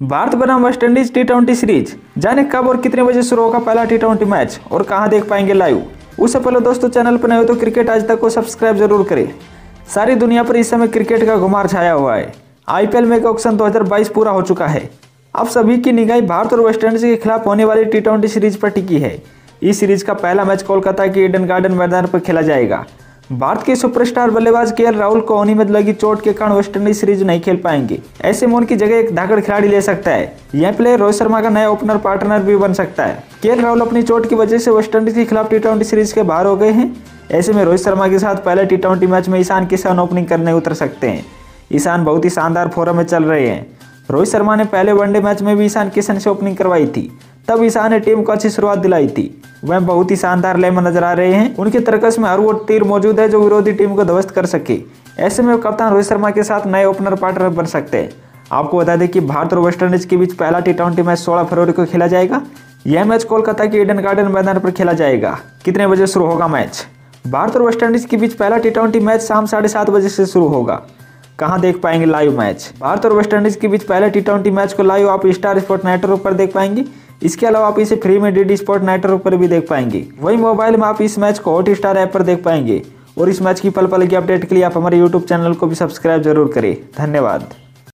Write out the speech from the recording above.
भारत बनाम West Indies T twenty series जाने कब और कितने बजे शुरू होगा पहला टी ट्वेंटी मैच और कहाँ देख पाएँगे लाइव उससे पहले दोस्तों चैनल पर नए हो तो क्रिकेट आज तक को सब्सक्राइब ज़रूर करें। सारी दुनिया पर इस समय क्रिकेट का घुमार छाया हुआ है। आईपीएल में ऑक्शन 2022 पूरा हो चुका है। अब सभी की निगाह भारत और वेस्ट इंडीज के खिलाफ होने वाली टी ट्वेंटी सीरीज़ पर टिकी है। इस सीरीज़ का पहला मैच कोलकाता के ईडन गार्डन मैदान पर खेला जाएगा। भारत के सुपरस्टार बल्लेबाज के राहुल कोहनी में लगी चोट के कारण वेस्टइंडीज सीरीज़ नहीं खेल पाएँगे। ऐसे में उनकी जगह एक धाकड़ खिलाड़ी ले सकता है। यह प्लेयर रोहित शर्मा का नया ओपनर पार्टनर भी बन सकता है। के राहुल अपनी चोट की वजह से वेस्टइंडीज के खिलाफ टी सीरीज़ के बाहर हो गए हैं। ऐसे में रोहित शर्मा के साथ पहले टी मैच में ईशान किसान ओपनिंग करने उतर सकते हैं। ईशान बहुत ही शानदार फॉर्म में चल रहे हैं। रोहित शर्मा ने पहले वनडे मैच में भी ईशान किशन से ओपनिंग करवाई थी। तब ईशान ने टीम को अच्छी शुरुआत दिलाई थी। वह बहुत ही शानदार लय में नज़र आ रहे हैं। उनके तरकस में हर वो तीर मौजूद है जो विरोधी टीम को ध्वस्त कर सके। ऐसे में कप्तान रोहित शर्मा के साथ नए ओपनर पार्टनर बन सकते हैं। आपको बता दें कि भारत और वेस्टइंडीज के बीच पहला टी ट्वेंटी मैच सोलह फरवरी को खेला जाएगा। यह मैच कोलकाता के ईडन गार्डन मैदान पर खेला जाएगा। कितने बजे शुरू होगा मैच? भारत और वेस्टइंडीज के बीच पहला टी ट्वेंटी मैच शाम साढ़े सात बजे से शुरू होगा। कहाँ देख पाएँगे लाइव मैच? भारत और वेस्टइंडीज के बीच पहले टी ट्वेंटी मैच को लाइव आप स्टार स्पोर्ट नेटवर्क पर देख पाएँगे। इसके अलावा आप इसे फ्री में डी स्पोर्ट नेटवर्क पर भी देख पाएँगे। वही मोबाइल में आप इस मैच को हॉट स्टार ऐप पर देख पाएँगे। और इस मैच की पल पल की अपडेट के लिए आप हमारे यूट्यूब चैनल को भी सब्सक्राइब ज़रूर करें। धन्यवाद।